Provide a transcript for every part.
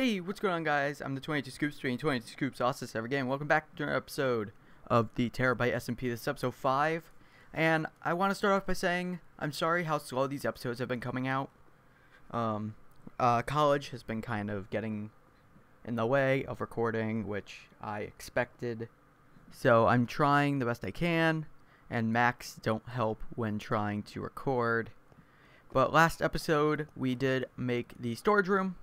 Hey, what's going on, guys? I'm the 22 Scoops, 22 Scoops, Austin Ever Game. Welcome back to another episode of the Terabyte SMP. This is episode 5. And I want to start off by saying I'm sorry how slow these episodes have been coming out. Um, uh, college has been kind of getting in the way of recording, which I expected. So I'm trying the best I can, and Macs don't help when trying to record. But last episode, we did make the storage room.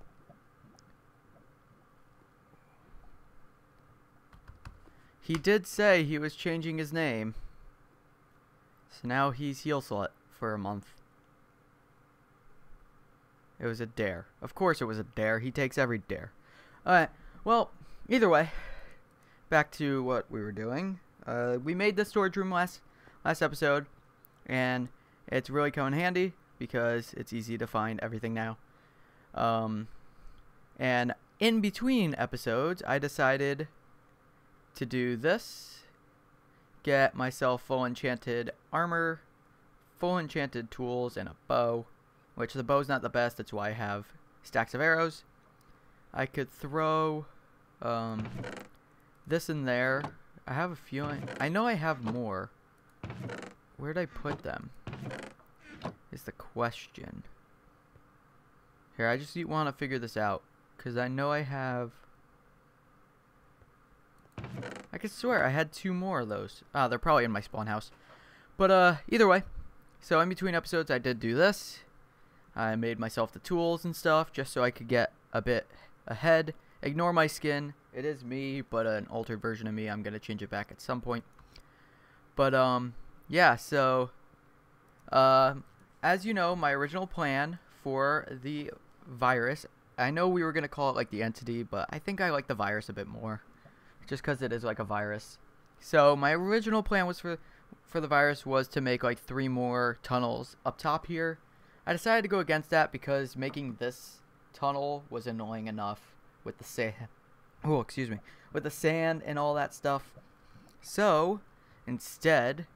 He did say he was changing his name. So now he's heel slut for a month. It was a dare. Of course it was a dare. He takes every dare. Alright, well, either way, back to what we were doing. Uh, we made the storage room last last episode, and it's really coming handy because it's easy to find everything now. Um, and in between episodes, I decided to do this. Get myself full enchanted armor, full enchanted tools, and a bow. Which the bow's not the best, that's why I have stacks of arrows. I could throw um, this in there. I have a feeling. I know I have more. Where'd I put them? Is the question. Here, I just want to figure this out. Because I know I have... I could swear I had two more of those. Ah, they're probably in my spawn house. But, uh, either way. So, in between episodes, I did do this. I made myself the tools and stuff just so I could get a bit ahead. Ignore my skin. It is me, but an altered version of me. I'm going to change it back at some point. But, um, yeah, so, uh, as you know, my original plan for the virus, I know we were going to call it like the entity, but I think I like the virus a bit more. Just because it is like a virus. So, my original plan was for, for the virus was to make like three more tunnels up top here. I decided to go against that because making this tunnel was annoying enough with the sand. Oh, excuse me. With the sand and all that stuff. So, instead,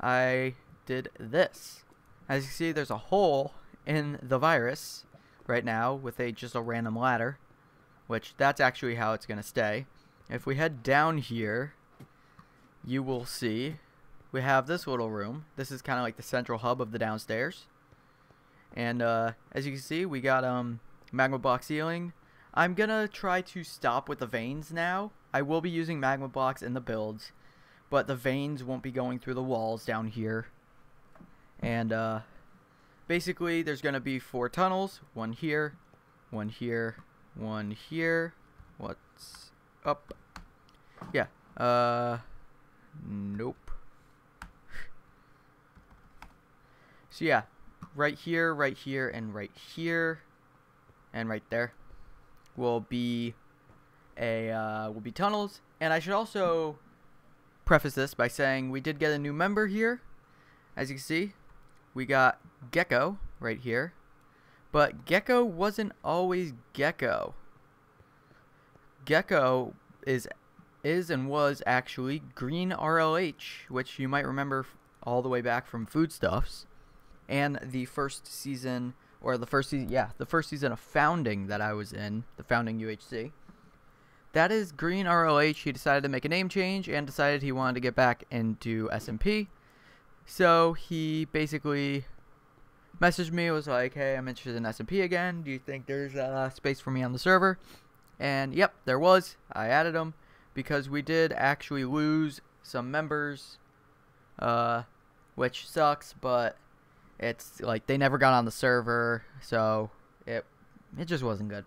I did this. As you see, there's a hole in the virus right now with a just a random ladder, which that's actually how it's going to stay. If we head down here, you will see we have this little room. This is kind of like the central hub of the downstairs. And uh, as you can see, we got um, magma block ceiling. I'm going to try to stop with the veins now. I will be using magma blocks in the builds, but the veins won't be going through the walls down here. And uh, basically, there's going to be four tunnels. One here, one here, one here. What's up? Yeah. Uh, nope. So yeah, right here, right here, and right here, and right there will be a uh, will be tunnels. And I should also preface this by saying we did get a new member here. As you can see, we got Gecko right here, but Gecko wasn't always Gecko. Gecko is is and was actually Green RLH, which you might remember all the way back from Foodstuffs. And the first season or the first season yeah the first season of founding that i was in the founding uhc that is green roh he decided to make a name change and decided he wanted to get back into smp so he basically messaged me was like hey i'm interested in smp again. Do you think there's uh, space for me on the server and yep there was i added them because we did actually lose some members uh, which sucks but it's like they never got on the server, so it it just wasn't good.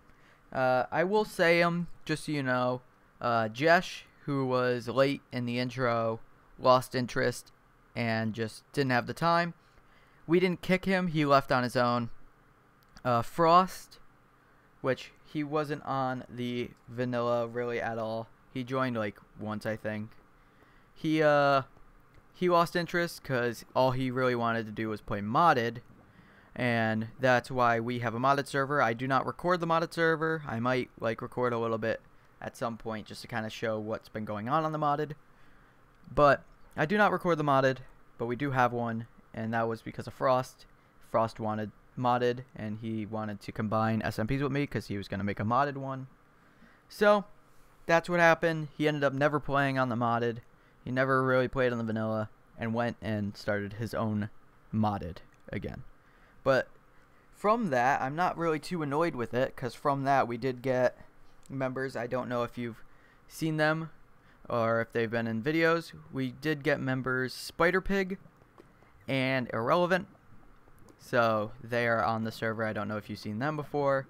Uh, I will say them just so you know. Uh, Jesh, who was late in the intro, lost interest and just didn't have the time. We didn't kick him; he left on his own. Uh, Frost, which he wasn't on the vanilla really at all. He joined like once, I think. He uh he lost interest because all he really wanted to do was play modded and that's why we have a modded server i do not record the modded server i might like record a little bit at some point just to kind of show what's been going on on the modded but i do not record the modded but we do have one and that was because of frost frost wanted modded, and he wanted to combine SMPs with me because he was going to make a modded one. So, that's what happened. He ended up never playing on the modded. He never really played on the vanilla, and went and started his own modded again. But from that, I'm not really too annoyed with it because from that we did get members. I don't know if you've seen them or if they've been in videos. We did get members Spider Pig and Irrelevant. So they are on the server. I don't know if you've seen them before.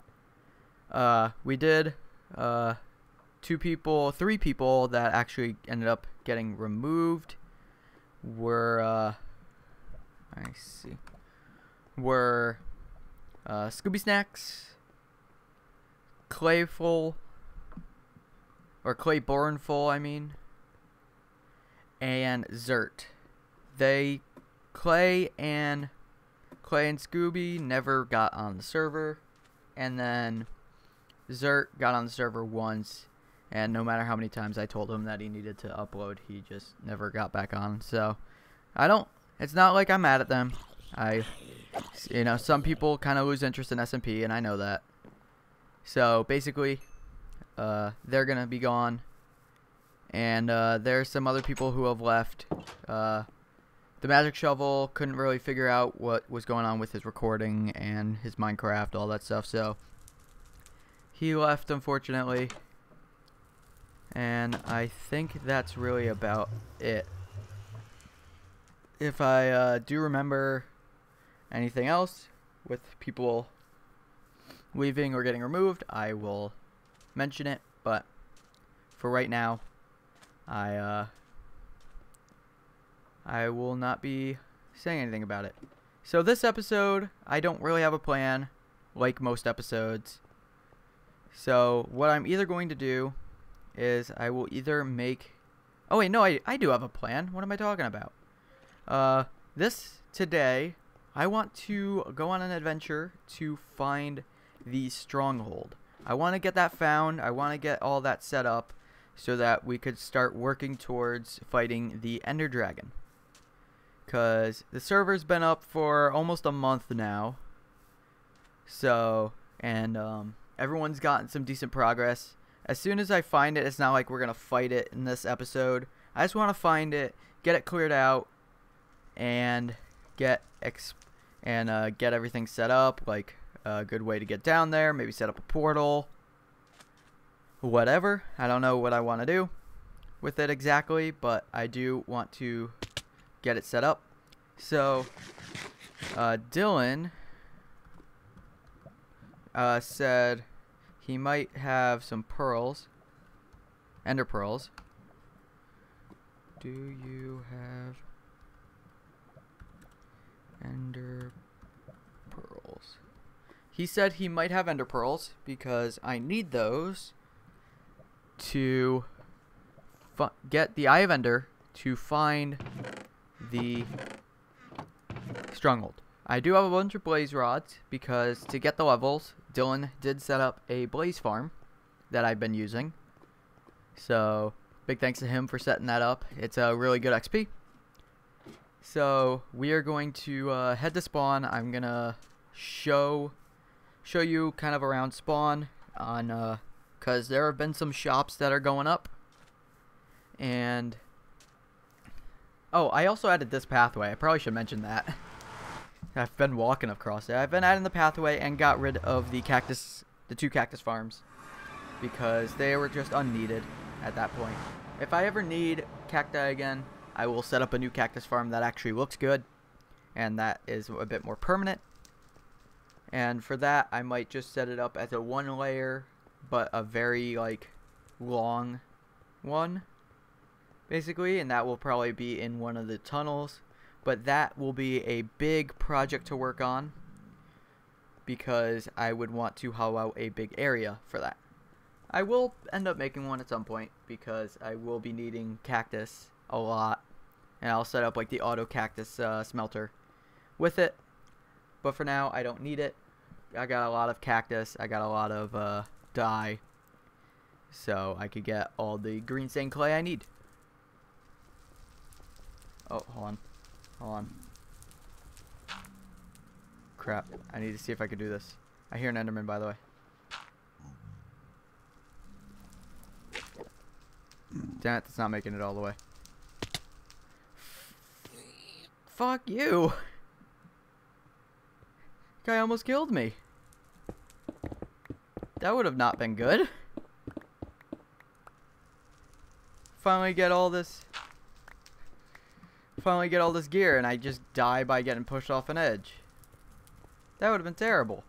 Uh, we did uh, two people, three people that actually ended up getting removed were uh, I see were uh, Scooby Snacks, Clayful, or Claybornful, I mean, and Zert. They, Clay and Clay and Scooby never got on the server, and then Zert got on the server once, and no matter how many times I told him that he needed to upload, he just never got back on. So, I don't. It's not like I'm mad at them. I, you know, some people kind of lose interest in SMP, and I know that. So basically, uh, they're gonna be gone, and uh, there's some other people who have left. Uh, the Magic Shovel couldn't really figure out what was going on with his recording and his Minecraft, all that stuff. So he left, unfortunately. And I think that's really about it. If I uh, do remember anything else with people leaving or getting removed, I will mention it. But for right now, I uh, I will not be saying anything about it. So this episode, I don't really have a plan, like most episodes. So what I'm either going to do is I will either make. Oh wait, no, I I do have a plan. What am I talking about? Uh, this today I want to go on an adventure to find the stronghold. I want to get that found. I want to get all that set up so that we could start working towards fighting the Ender Dragon. Because the server's been up for almost a month now. So, and um, everyone's gotten some decent progress. As soon as I find it, it's not like we're going to fight it in this episode. I just want to find it, get it cleared out, and get exp and uh, get everything set up, like a good way to get down there, maybe set up a portal, whatever. I don't know what I want to do with it exactly, but I do want to get it set up. So, uh, Dylan uh, said he might have some pearls, ender pearls. Do you have Ender pearls. He said he might have ender pearls because I need those to get the Eye of Ender to find the stronghold. I do have a bunch of blaze rods because to get the levels, Dylan did set up a blaze farm that I've been using. So, big thanks to him for setting that up. It's a really good XP. So we are going to uh, head to spawn. I'm gonna show show you kind of around spawn on because uh, there have been some shops that are going up. And oh, I also added this pathway. I probably should mention that. I've been walking across it. I've been adding the pathway and got rid of the cactus, the two cactus farms, because they were just unneeded at that point. If I ever need cacti again, I will set up a new cactus farm that actually looks good and that is a bit more permanent. And for that, I might just set it up as a one layer, but a very like long one, basically, and that will probably be in one of the tunnels. But that will be a big project to work on because I would want to hollow out a big area for that. I will end up making one at some point because I will be needing cactus a lot. And I'll set up like the auto cactus uh, smelter with it. But for now, I don't need it. I got a lot of cactus. I got a lot of uh, dye. So I could get all the green sand clay I need. Oh, hold on. Hold on. crap. I need to see if I can do this. I hear an Enderman, by the way. Damn it, that's not making it all the way. Fuck you! Guy almost killed me. That would have not been good. Finally get all this... Finally get all this gear and I just die by getting pushed off an edge. That would have been terrible.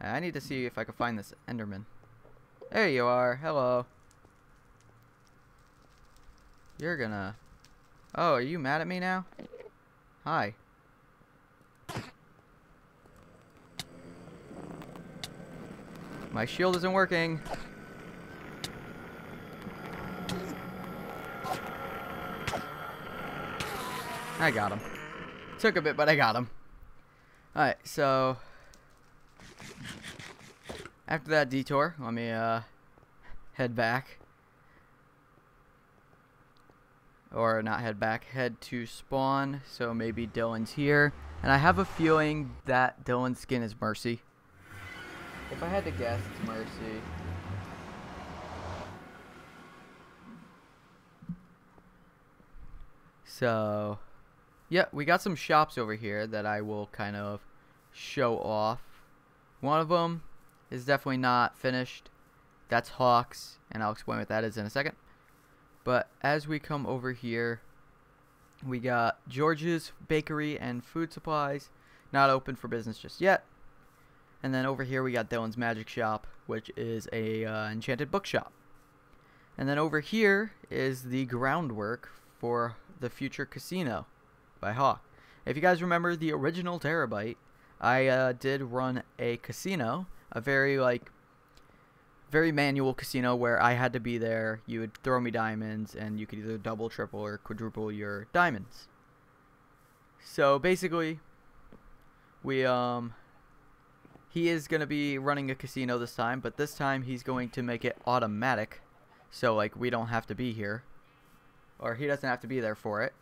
I need to see if I can find this Enderman. There you are. Hello. You're gonna... Oh, are you mad at me now? Hi. My shield isn't working. I got him. Took a bit, but I got him. Alright, so... After that detour, let me uh, head back. Or not head back, head to spawn. So maybe Dylan's here. And I have a feeling that Dylan's skin is Mercy. If I had to guess, it's Mercy. So, yeah, we got some shops over here that I will kind of show off. One of them is definitely not finished. That's Hawks, and I'll explain what that is in a second. But as we come over here, we got George's Bakery and Food Supplies, not open for business just yet. And then over here we got Dylan's Magic Shop, which is a uh, enchanted bookshop. And then over here is the groundwork for the future casino by Hawk. If you guys remember the original Terabyte, I uh, did run a casino, a very like very manual casino where I had to be there. You would throw me diamonds, and you could either double, triple, or quadruple your diamonds. So basically, we um he is going to be running a casino this time, but this time he's going to make it automatic. So, like, we don't have to be here. Or he doesn't have to be there for it.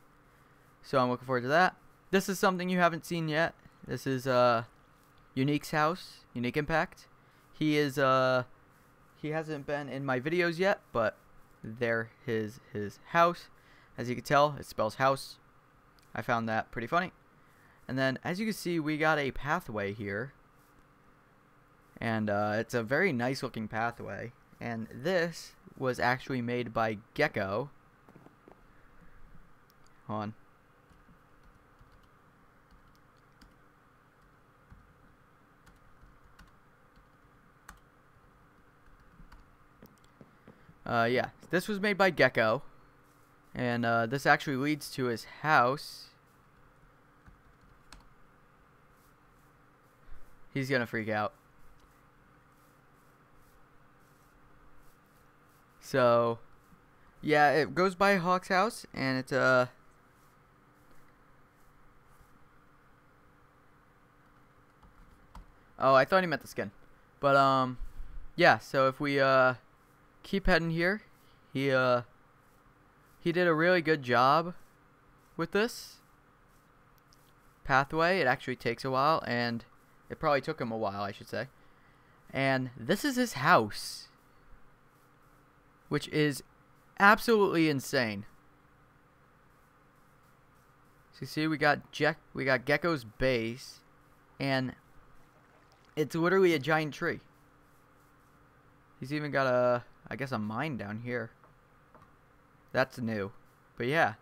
So I'm looking forward to that. This is something you haven't seen yet. This is uh, Unique's house, Unique Impact. He is uh, he hasn't been in my videos yet, but there his his house. As you can tell, it spells house. I found that pretty funny. And then, as you can see, we got a pathway here and uh, it's a very nice looking pathway and this was actually made by Gecko Hold on Uh, yeah, this was made by Gecko. And uh, this actually leads to his house. He's gonna freak out. So, yeah, it goes by Hawk's house, and it's. Uh, oh, I thought he meant the skin, but um, yeah. So if we uh keep heading here, he uh he did a really good job with this pathway. It actually takes a while, and it probably took him a while, I should say. And this is his house which is absolutely insane. So you see, we got Jack, we got Gecko's base, and it's literally a giant tree. He's even got a, I guess, a mine down here. That's new, but yeah,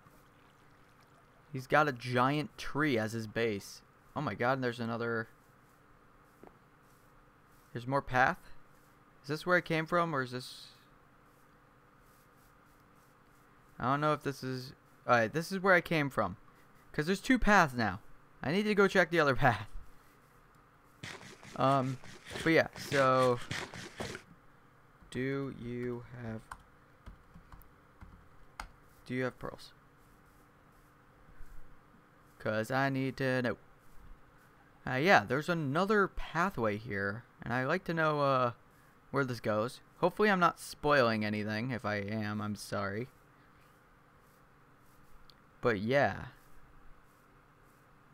he's got a giant tree as his base. Oh my God! And there's another. There's more path. Is this where it came from, or is this? I don't know if this is... Alright, this is where I came from. Because there's two paths now. I need to go check the other path. Um, but yeah, so... Do you have... Do you have pearls? Because I need to know. Uh, yeah, there's another pathway here. And I'd like to know uh, where this goes. Hopefully I'm not spoiling anything. If I am, I'm sorry. But yeah.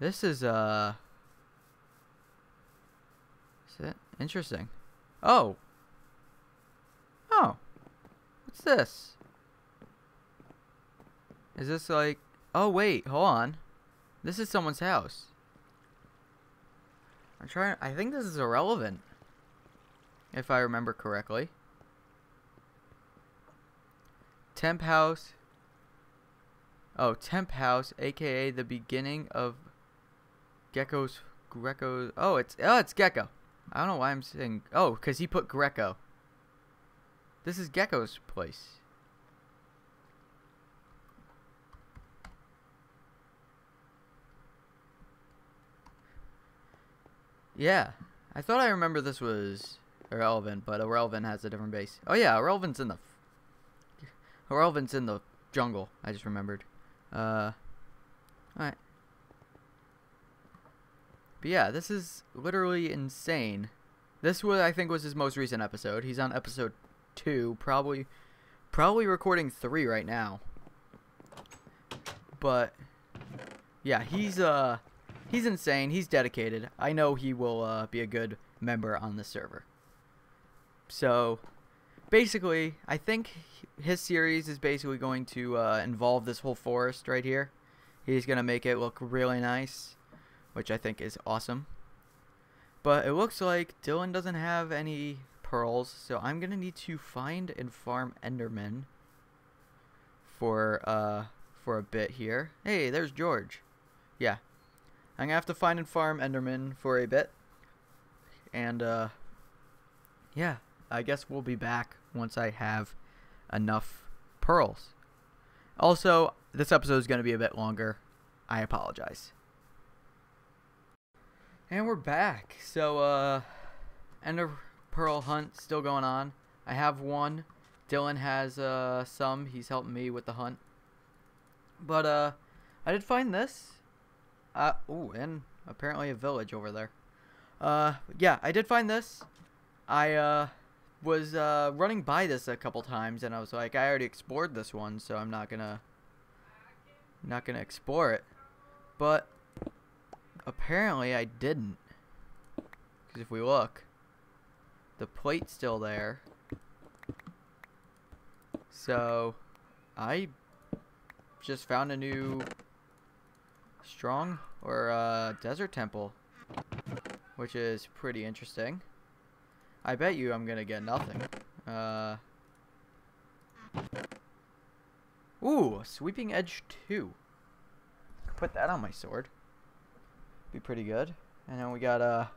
This is, uh... Interesting. Oh. Oh. What's this? Is this like... Oh, wait. Hold on. This is someone's house. I'm trying... I think this is irrelevant. If I remember correctly. Temp House. Oh, Temp House, aka the beginning of Gecko's Greco. Oh, it's oh, it's Gecko. I don't know why I'm saying. Oh, because he put Greco. This is Gecko's place. Yeah, I thought I remember this was irrelevant, but irrelevant has a different base. Oh yeah, irrelevant's in the. Irrelevant's in the jungle. I just remembered. Uh, all right. But yeah, this is literally insane. This was I think was his most recent episode. He's on episode 2, probably probably recording 3 right now. But yeah, he's uh he's insane. He's dedicated. I know he will uh, be a good member on the server. So basically, I think his series is basically going to uh, involve this whole forest right here. He's to make it look really nice which I think is awesome. But it looks like Dylan doesn't have any pearls, so I'm gonna need to find and farm Enderman for uh for a bit here. Hey, there's George. Yeah. I'm gonna have to find and farm Enderman for a bit. And uh yeah, I guess we'll be back once I have enough pearls. Also, this episode is to be a bit longer. I apologize. And we're back. So, uh, Ender Pearl hunt still going on. I have one. Dylan has, uh, some. He's helping me with the hunt. But, uh, I did find this. Uh, ooh, and apparently a village over there. Uh, yeah, I did find this. I, uh, was, uh, running by this a couple times, and I was like, I already explored this one, so I'm not gonna, not gonna explore it. But, Apparently I didn't. Because if we look, the plate's still there. So, I just found a new strong or uh, desert temple, which is pretty interesting. I bet you I'm gonna get nothing. Uh, ooh, sweeping edge two. Put that on my sword be pretty good. And then we got a,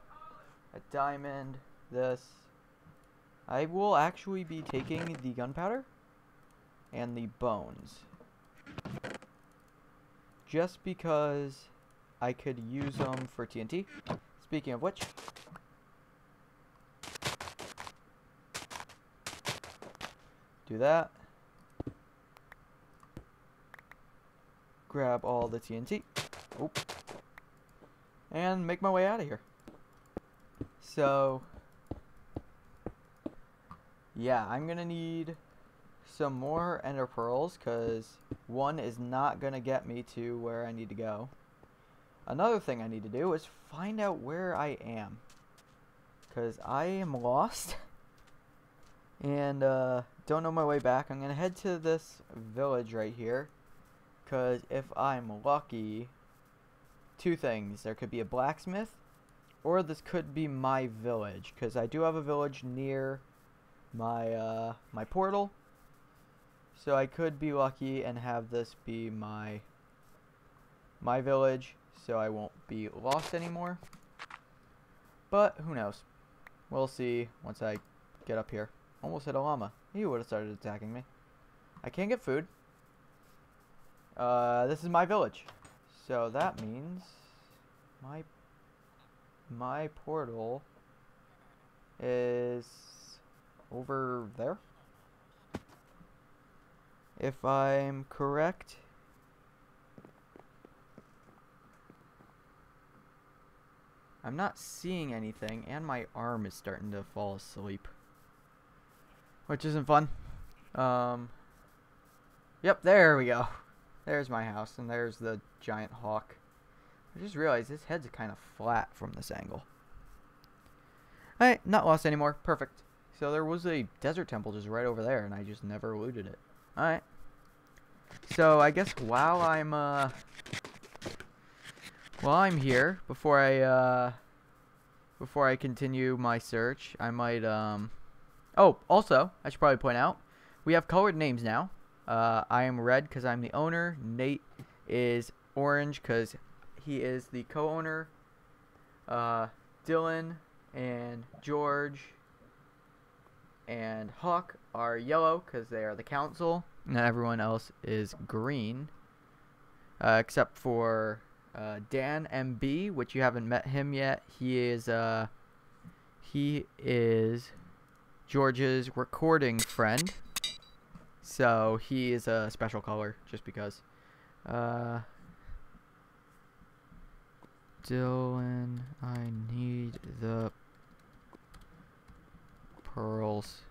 a diamond, this. I will actually be taking the gunpowder and the bones. Just because I could use them for TNT. Speaking of which, do that. Grab all the TNT. Oop and make my way out of here. So, yeah, I'm going to need some more ender pearls because one is not going to get me to where I need to go. Another thing I need to do is find out where I am because I am lost and uh, don't know my way back. I'm going to head to this village right here because if I'm lucky, two things. There could be a blacksmith, or this could be my village, because I do have a village near my uh, my portal. So I could be lucky and have this be my my village, so I won't be lost anymore. But who knows? We'll see once I get up here. Almost hit a llama. He would have started attacking me. I can't get food. Uh, this is my village. So that means my my portal is over there. If I'm correct. I'm not seeing anything, and my arm is starting to fall asleep. Which isn't fun. Um, yep, there we go. There's my house, and there's the giant hawk. I just realized his head's kind of flat from this angle. Alright, not lost anymore. Perfect. So there was a desert temple just right over there, and I just never looted it. Alright. So I guess while I'm, uh... While I'm here, before I, uh... Before I continue my search, I might, um... Oh, also, I should probably point out, we have colored names now. Uh, I am red because I'm the owner. Nate is orange because he is the co-owner. Uh, Dylan and George and Hawk are yellow because they are the council, and everyone else is green, uh, except for uh, Dan MB, which you haven't met him yet. He is uh, he is George's recording friend, so he is a special color just because. Uh, Dylan, I need the pearls.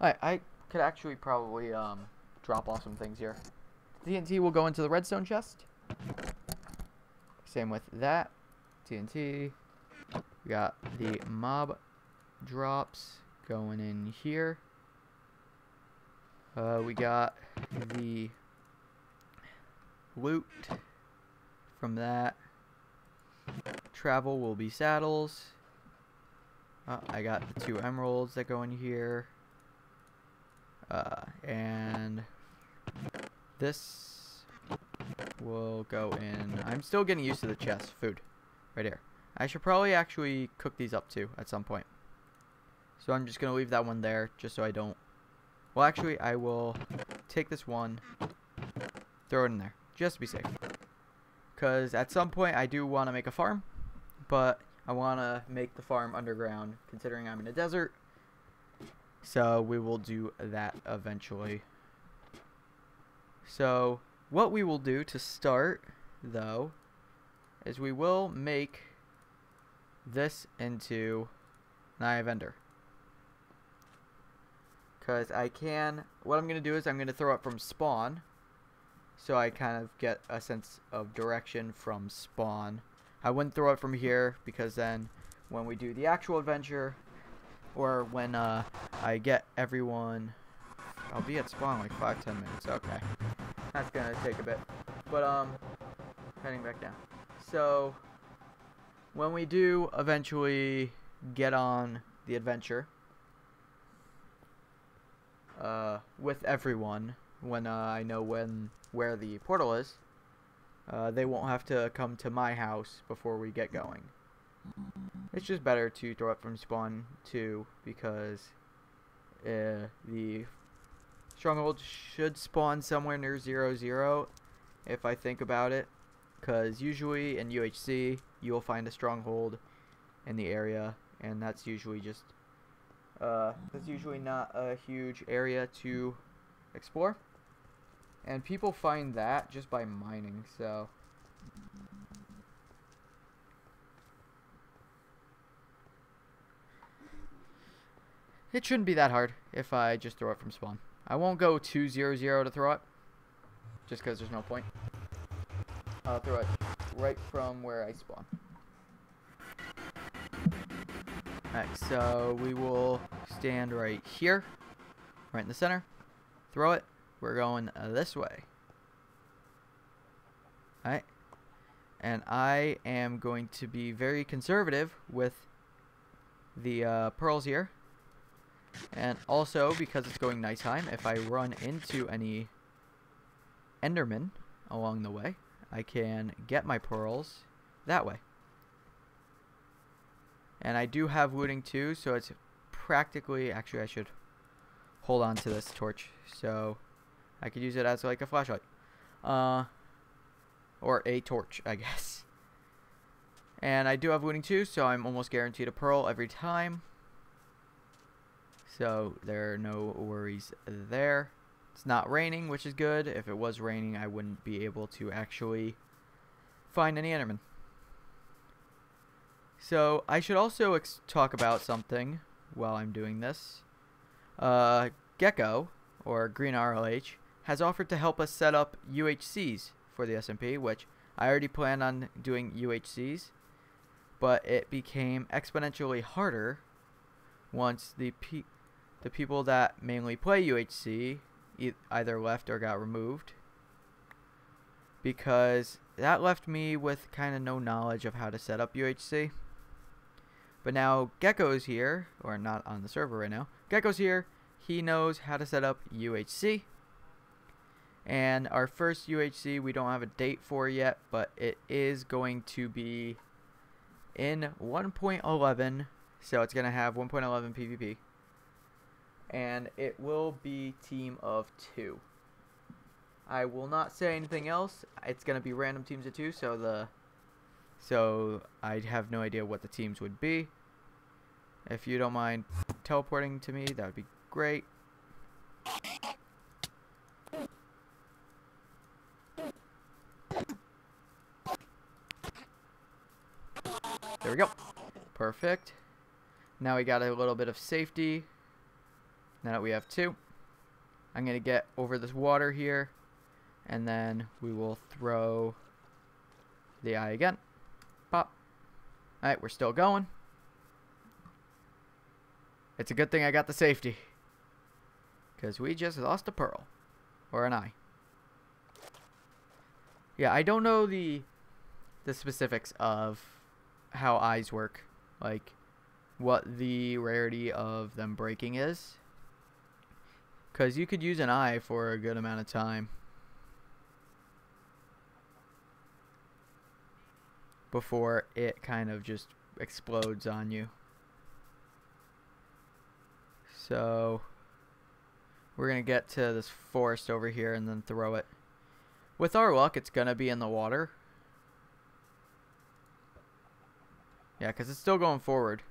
I I could actually probably um drop off some things here. TNT will go into the redstone chest. Same with that. TNT. We got the mob drops going in here. Uh, we got the loot from that. Travel will be saddles. Uh, I got the two emeralds that go in here. Uh, and this will go in. I'm still getting used to the chest. Food. Right here. I should probably actually cook these up too at some point. So I'm just going to leave that one there just so I don't... Well, actually, I will take this one, throw it in there, just to be safe. Because at some point, I do want to make a farm, but I want to make the farm underground, considering I'm in a desert. So we will do that eventually. So what we will do to start, though, is we will make this into an Eye. Because I can, what I'm going to do is I'm going to throw it from spawn. So I kind of get a sense of direction from spawn. I wouldn't throw it from here because then when we do the actual adventure or when uh, I get everyone I'll be at spawn like five ten minutes okay. That's gonna take a bit but um heading back down. So when we do eventually get on the adventure uh, with everyone when uh, I know when where the portal is uh, they won't have to come to my house before we get going. It's just better to throw it from spawn too because uh, the stronghold should spawn somewhere near zero zero if I think about it because usually in UHC you'll find a stronghold in the area and that's usually just uh, that's usually not a huge area to explore and people find that just by mining, so... It shouldn't be that hard if I just throw it from spawn. I won't go 2-0-0 to throw it, just because there's no point. I'll throw it right from where I spawn. Alright, so we will stand right here, right in the center, throw it, we're going uh, this way. Alright. And I am going to be very conservative with the uh, pearls here. And also, because it's going nighttime, if I run into any Enderman along the way, I can get my pearls that way. And I do have looting too, so it's practically... Actually, I should hold on to this torch. So, I could use it as like a flashlight. Uh, or a torch, I guess. And I do have looting too, so I'm almost guaranteed a pearl every time. So there are no worries there. It's not raining, which is good. If it was raining, I wouldn't be able to actually find any Enderman. So I should also talk about something while I'm doing this. Uh, Gecko, or Green RLH, has offered to help us set up UHCs for the SMP, which I already plan on doing UHCs. but it became exponentially harder once the pe- the people that mainly play UHC e- either left or got removed because that left me with kind of no knowledge of how to set up UHC. But now Gecko's here, or not on the server right now. Gecko's here. He knows how to set up UHC. And our first UHC, we don't have a date for yet, but it is going to be in 1.11. So it's going to have 1.11 PvP. And it will be team of two. I will not say anything else. It's going to be random teams of two, so the so I have no idea what the teams would be. If you don't mind teleporting to me, that would be great. There we go. Perfect. Now we got a little bit of safety. Now that we have two. I'm going to get over this water here. And then we will throw the eye again. Pop. Alright, we're still going. It's a good thing I got the safety. Because we just lost a pearl. Or an eye. Yeah, I don't know the the specifics of how eyes work. Like, what the rarity of them breaking is. Because you could use an eye for a good amount of time. Before it kind of just explodes on you. So, we're going to get to this forest over here and then throw it. With our luck, it's going to be in the water. Yeah, because it's still going forward.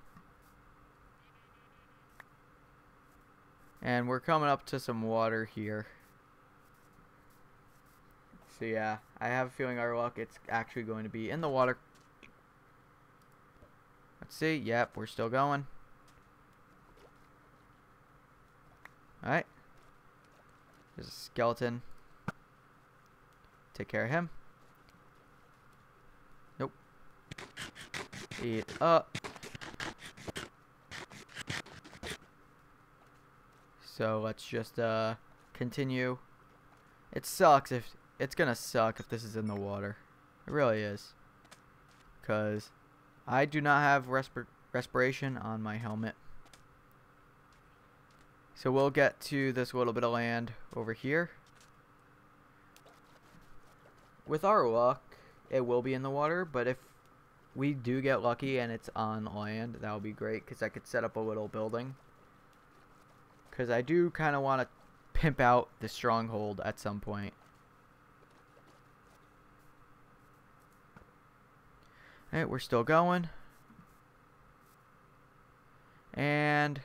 And we're coming up to some water here. So yeah, I have a feeling our luck, it's actually going to be in the water. Let's see. Yep, we're still going. Alright. There's a skeleton. Take care of him. Nope. Eat up. So let's just uh continue. It sucks if it's gonna suck if this is in the water. It really is. Cause I do not have respir respiration on my helmet. So we'll get to this little bit of land over here. With our luck, it will be in the water, but if we do get lucky and it's on land, that would be great because I could set up a little building. Because I do kind of want to pimp out the stronghold at some point. Alright, we're still going. And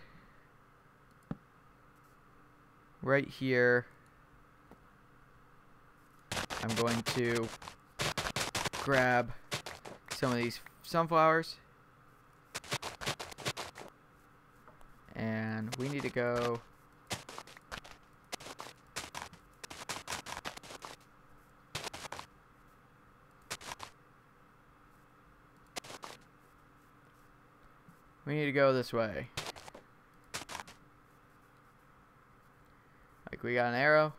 right here, I'm going to grab some of these sunflowers. And we need to go We need to go this way. Like we got an arrow.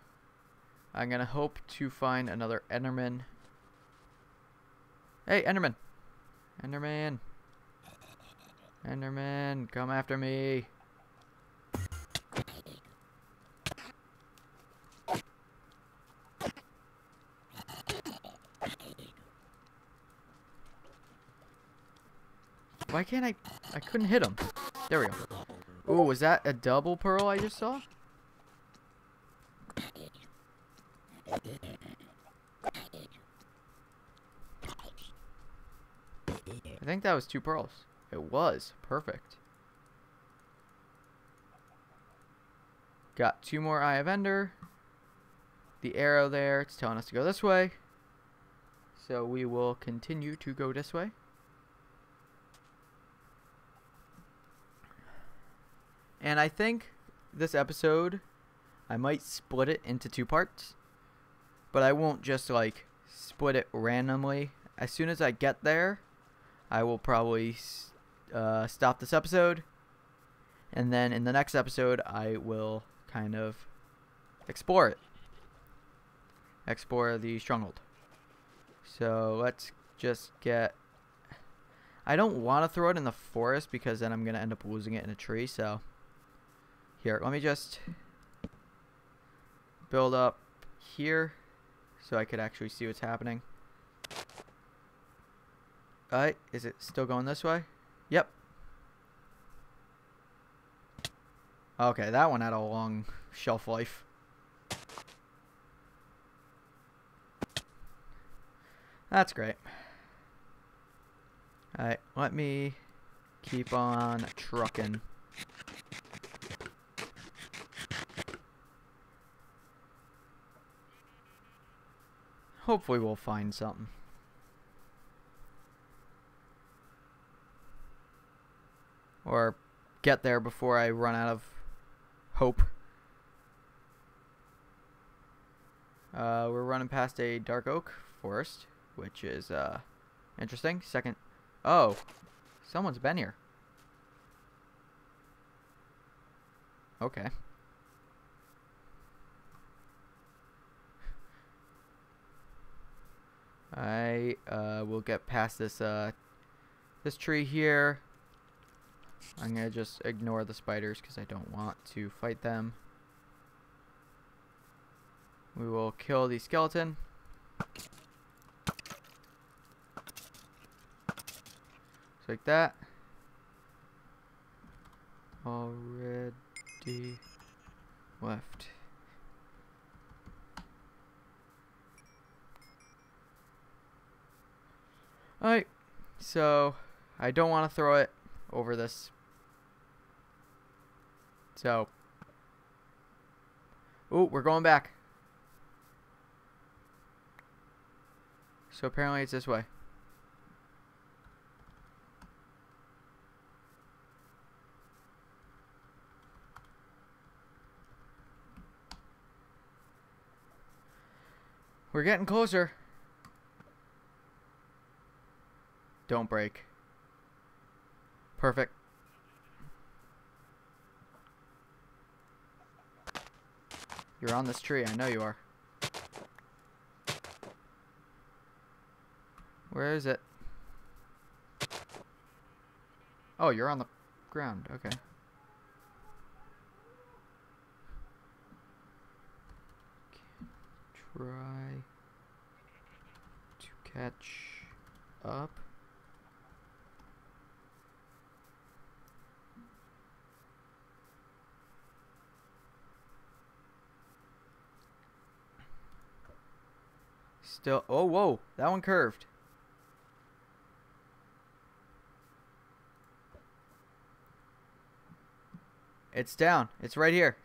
I'm gonna hope to find another Enderman. Hey, Enderman! Enderman! Enderman, come after me! Why can't I? I couldn't hit him. There we go. Ooh, was that a double pearl I just saw? I think that was two pearls. It was. Perfect. Got two more Eye of Ender. The arrow there, it's telling us to go this way. So we will continue to go this way. And I think this episode, I might split it into two parts. But I won't just like split it randomly. As soon as I get there, I will probably uh, stop this episode. And then in the next episode, I will kind of explore it. Explore the stronghold. So let's just get... I don't want to throw it in the forest because then I'm going to end up losing it in a tree. So here, let me just build up here so I could actually see what's happening. Alright, is it still going this way? Yep. Okay, that one had a long shelf life. That's great. Alright, let me keep on trucking. Hopefully we'll find something. Or get there before I run out of hope. Uh, we're running past a dark oak forest, which is uh, interesting. Second, oh, someone's been here. Okay. I uh, will get past this uh, this tree here. I'm gonna just ignore the spiders because I don't want to fight them. We will kill the skeleton. Just like that. Already left. Alright, so I don't want to throw it over this. So, oh, we're going back. So apparently it's this way. We're getting closer. Don't break. Perfect. You're on this tree. I know you are. Where is it? Oh, you're on the ground. Okay. Try to catch up. Still, oh, whoa, that one curved. It's down. It's right here.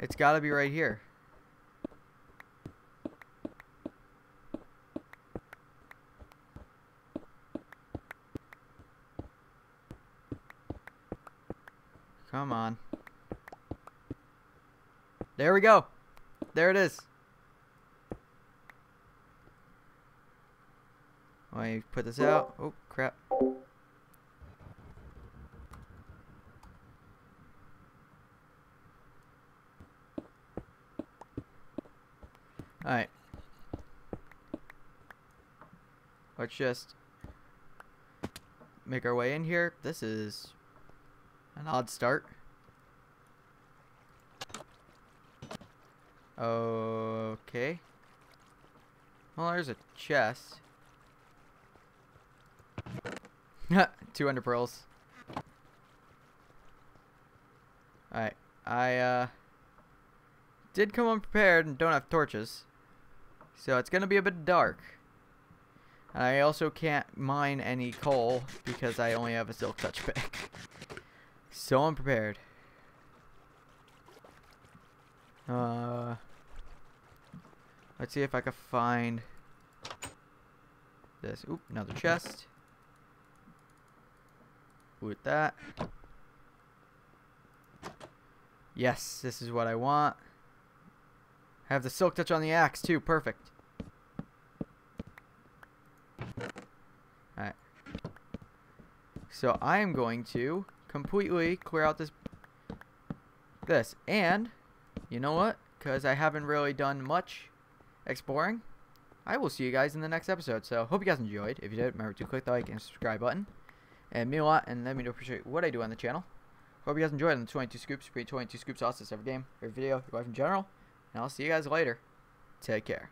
It's got to be right here. Come on. There we go. There it is. Me put this out. Oh, crap. Alright. Let's just make our way in here. This is an odd start. Okay. Well, there's a chest. 200 pearls. Alright. I, uh... Did come unprepared and don't have torches. So it's gonna be a bit dark. And I also can't mine any coal because I only have a silk touch pick. So unprepared. Uh, let's see if I can find this. Oop, another chest. with that. Yes, this is what I want. Have the silk touch on the axe too. Perfect. Alright. So I am going to completely clear out this this. And, you know what? Because I haven't really done much exploring, I will see you guys in the next episode. So, hope you guys enjoyed. If you did, remember to click the like and subscribe button. And me a lot, and let me know appreciate what I do on the channel. Hope you guys enjoyed the 22 scoops, pre 22 scoops sauces every game, every video, your life in general. And I'll see you guys later. Take care.